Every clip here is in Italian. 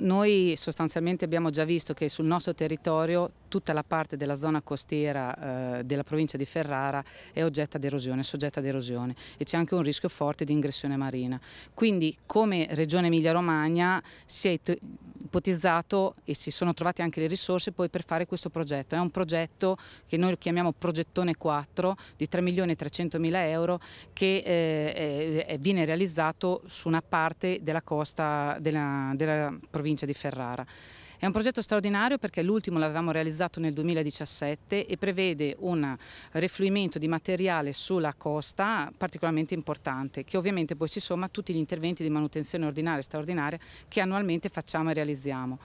Noi sostanzialmente abbiamo già visto che sul nostro territorio tutta la parte della zona costiera eh, della provincia di Ferrara è oggetta ad erosione, soggetta ad erosione e c'è anche un rischio forte di ingressione marina. Quindi come Regione Emilia-Romagna si è ipotizzato e si sono trovate anche le risorse poi per fare questo progetto. È un progetto che noi chiamiamo Progettone 4 di 3 milioni e 300 mila euro che eh, viene realizzato su una parte della costa della, della provincia provincia di Ferrara. È un progetto straordinario perché l'ultimo l'avevamo realizzato nel 2017 e prevede un rifluimento di materiale sulla costa particolarmente importante che ovviamente poi si somma a tutti gli interventi di manutenzione ordinaria e straordinaria che annualmente facciamo e realizziamo.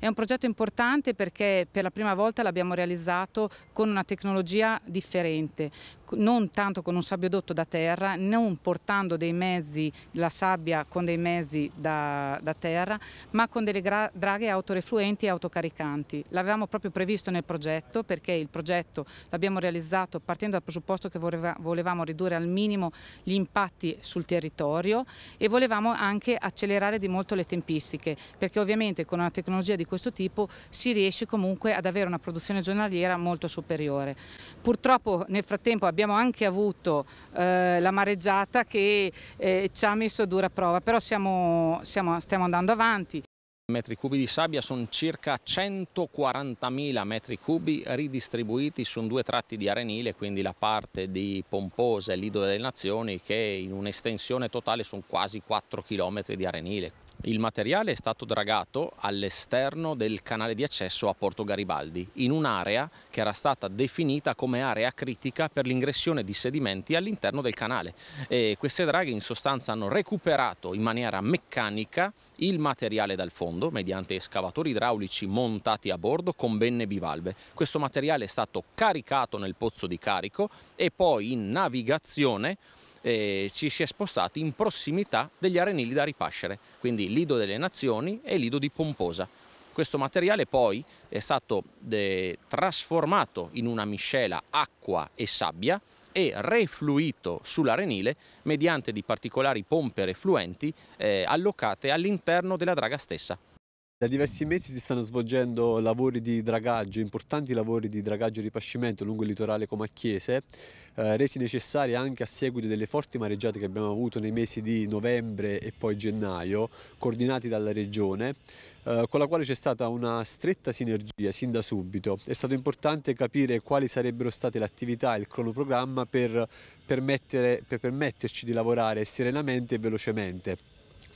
È un progetto importante perché per la prima volta l'abbiamo realizzato con una tecnologia differente, non tanto con un sabbiodotto da terra, non portando dei mezzi, la sabbia con dei mezzi da, da terra, ma con delle draghe autorefluenti e autocaricanti. L'avevamo proprio previsto nel progetto perché il progetto l'abbiamo realizzato partendo dal presupposto che volevamo ridurre al minimo gli impatti sul territorio e volevamo anche accelerare di molto le tempistiche perché ovviamente con una tecnologia di questo tipo si riesce comunque ad avere una produzione giornaliera molto superiore. Purtroppo nel frattempo abbiamo anche avuto eh, la mareggiata che eh, ci ha messo a dura prova, però siamo, siamo, stiamo andando avanti. I metri cubi di sabbia sono circa 140.000 metri cubi ridistribuiti su due tratti di arenile, quindi la parte di Pomposa e Lido delle Nazioni che in un'estensione totale sono quasi 4 km di arenile. Il materiale è stato dragato all'esterno del canale di accesso a Porto Garibaldi, in un'area che era stata definita come area critica per l'ingressione di sedimenti all'interno del canale. E queste draghe in sostanza hanno recuperato in maniera meccanica il materiale dal fondo mediante escavatori idraulici montati a bordo con benne bivalve. Questo materiale è stato caricato nel pozzo di carico e poi in navigazione eh, ci si è spostati in prossimità degli arenili da ripascere, quindi Lido delle Nazioni e Lido di Pomposa. Questo materiale poi è stato trasformato in una miscela acqua e sabbia e refluito sull'arenile mediante di particolari pompe refluenti eh, allocate all'interno della draga stessa. Da diversi mesi si stanno svolgendo lavori di dragaggio, importanti lavori di dragaggio e ripascimento lungo il litorale comacchiese, eh, resi necessari anche a seguito delle forti mareggiate che abbiamo avuto nei mesi di novembre e poi gennaio, coordinati dalla Regione, eh, con la quale c'è stata una stretta sinergia sin da subito. È stato importante capire quali sarebbero state le attività e il cronoprogramma per, per permetterci di lavorare serenamente e velocemente.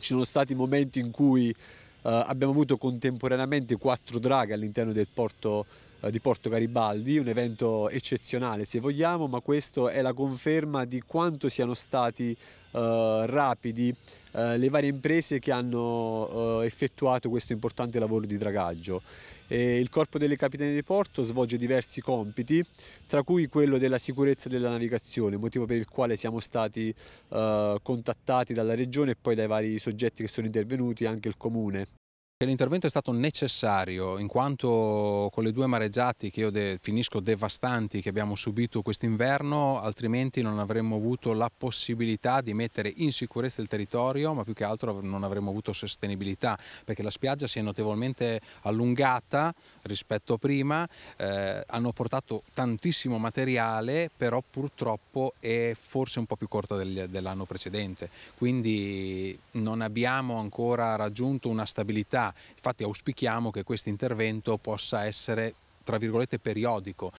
Ci sono stati momenti in cui abbiamo avuto contemporaneamente quattro draghe all'interno del porto di Porto Garibaldi, un evento eccezionale se vogliamo, ma questo è la conferma di quanto siano stati uh, rapidi le varie imprese che hanno effettuato questo importante lavoro di dragaggio. E il Corpo delle Capitani di Porto svolge diversi compiti, tra cui quello della sicurezza della navigazione, motivo per il quale siamo stati eh, contattati dalla Regione e poi dai vari soggetti che sono intervenuti, anche il Comune. L'intervento è stato necessario in quanto con le due mareggiate che io definisco devastanti che abbiamo subito quest'inverno altrimenti non avremmo avuto la possibilità di mettere in sicurezza il territorio ma più che altro non avremmo avuto sostenibilità perché la spiaggia si è notevolmente allungata rispetto a prima, eh, hanno portato tantissimo materiale però purtroppo è forse un po' più corta del, dell'anno precedente. Quindi non abbiamo ancora raggiunto una stabilità Infatti auspichiamo che questo intervento possa essere tra virgolette periodico,